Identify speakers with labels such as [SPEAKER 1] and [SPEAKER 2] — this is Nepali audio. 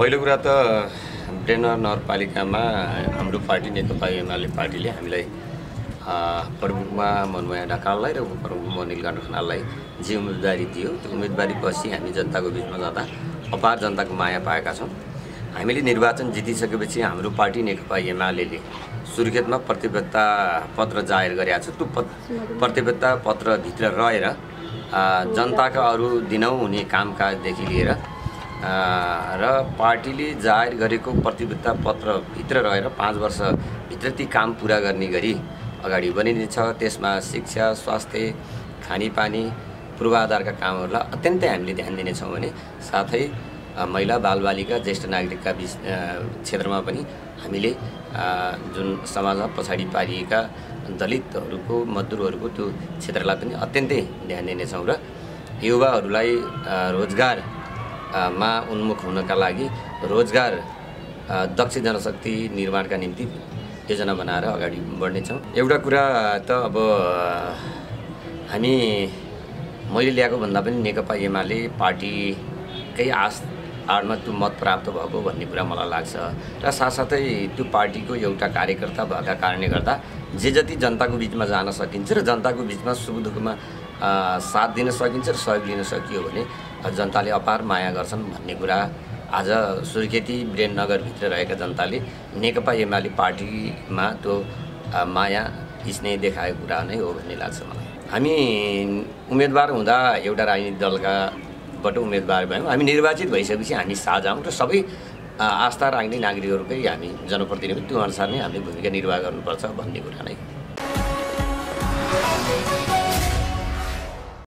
[SPEAKER 1] पहिलो कुरा त ब्रेनर नगरपालिकामा हाम्रो पार्टी नेकपा एमाले पार्टीले हामीलाई प्रमुखमा मनमाया ढकाललाई र उपप्रमुखमा अनिल खनाललाई जे उम्मेदवारी दियो त्यो उम्मेदवारी पछि हामी जनताको बिचमा जाँदा अपार जनताको माया पाएका छौँ। हामीले निर्वाचन जितिसकेपछि हाम्रो पार्टी नेकपा एमाले सुर्खेतमा प्रतिबद्धता पत्र जाहेर गरेका छ त्यो पत प्रतिबद्धता पत्रभित्र रहेर जनताका अरू दिनौँ हुने कामकाजदेखि लिएर र पार्टीले जाहेर गरेको प्रतिबद्धता पत्रभित्र रहेर पाँच वर्षभित्र ती काम पुरा गर्ने गरी अगाडि बढिनेछ। त्यसमा शिक्षा स्वास्थ्य खानेपानी पूर्वाधारका कामहरूलाई अत्यन्तै हामीले ध्यान दिनेछौँ भने साथै महिला बालबालिका ज्येष्ठ नागरिकका बिच क्षेत्रमा पनि हामीले जुन समाजमा पछाडि पारिएका दलितहरूको मजदुरहरूको त्यो क्षेत्रलाई पनि अत्यन्तै ध्यान दिनेछौँ र युवाहरूलाई रोजगार मा उन्मुख हुनका लागि रोजगार दक्ष जनशक्ति निर्माणका निम्ति योजना बनाएर अगाडि बढ्नेछौँ। एउटा कुरा त अब हामी मैले ल्याएको भन्दा पनि नेकपा एमाले पार्टीकै आस आडमा त्यो मत प्राप्त भएको भन्ने कुरा मलाई लाग्छ। र साथसाथै त्यो पार्टीको एउटा कार्यकर्ता भएका कारणले गर्दा जे जति जनताको बिचमा जान सकिन्छ र जनताको बिचमा सुख दुःखमा साथ दिन सकिन्छ र सहयोग लिन सकियो भने जनताले अपार माया गर्छन् भन्ने कुरा आज सुर्खेती ब्रेननगरभित्र रहेका जनताले नेकपा एमाले पार्टीमा त्यो माया स्नेह देखाएको कुरा नै हो भन्ने लाग्छ मलाई। हामी उम्मेदवार हुँदा एउटा राजनीतिक दलकाबाट उम्मेदवार भयौँ हामी निर्वाचित भइसकेपछि हामी साझा हौँ र सबै आस्था राख्ने नागरिकहरूकै हामी जनप्रतिनिधि त्यो अनुसार नै हामीले भूमिका निर्वाह गर्नुपर्छ भन्ने कुरा नै।